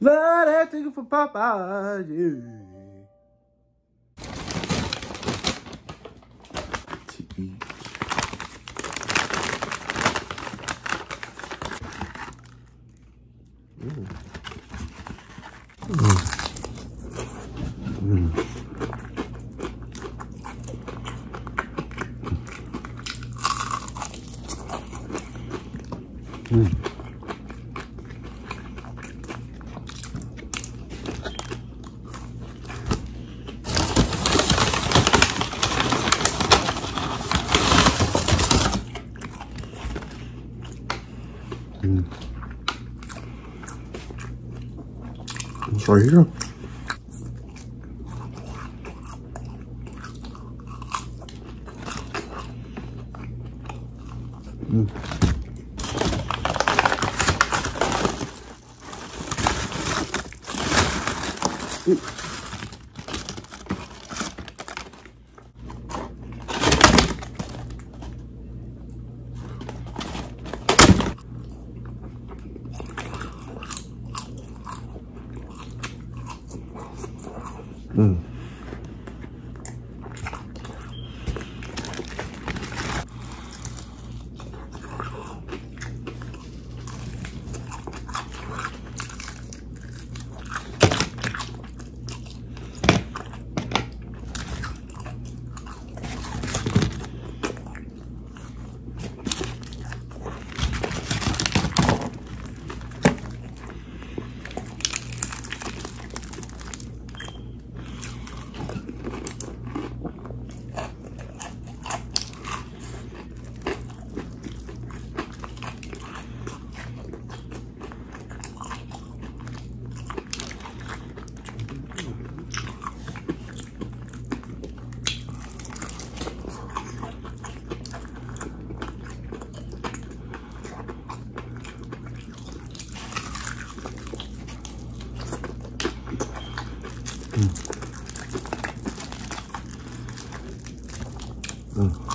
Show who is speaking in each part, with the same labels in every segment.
Speaker 1: Love that chicken for Popeyes, yeah. To eat. It's right here. 嗯。うん。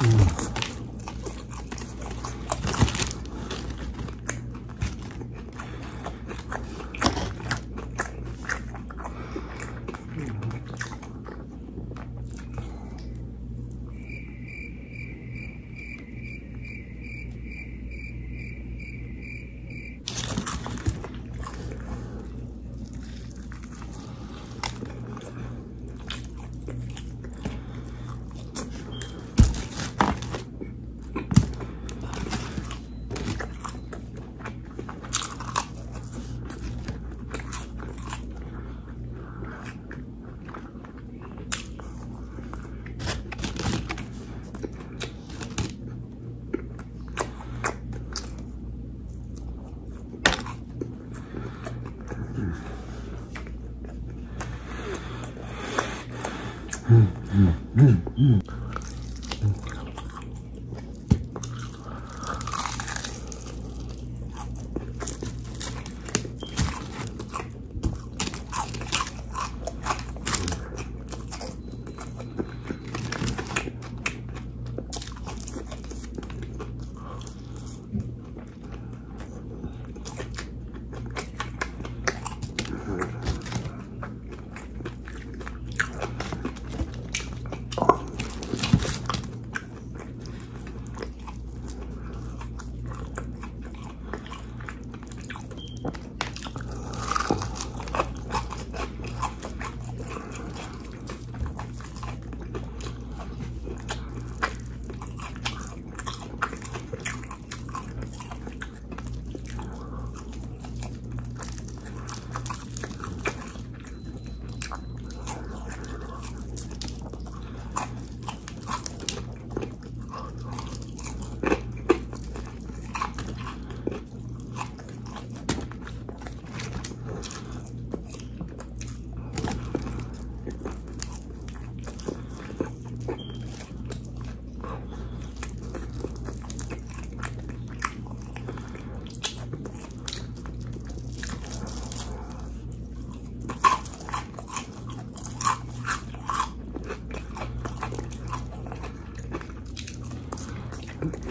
Speaker 1: 嗯。うんうんうんうん。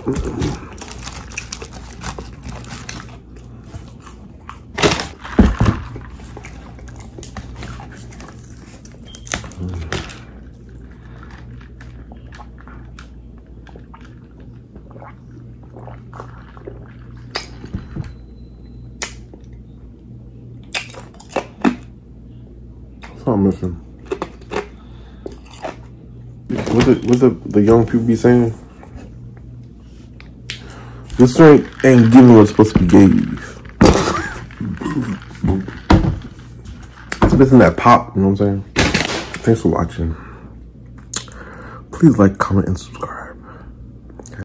Speaker 1: I'm missing. What the what the the young people be saying? This drink ain't giving what it's supposed to be gave. it's missing that pop, you know what I'm saying? Thanks for watching. Please like, comment, and subscribe.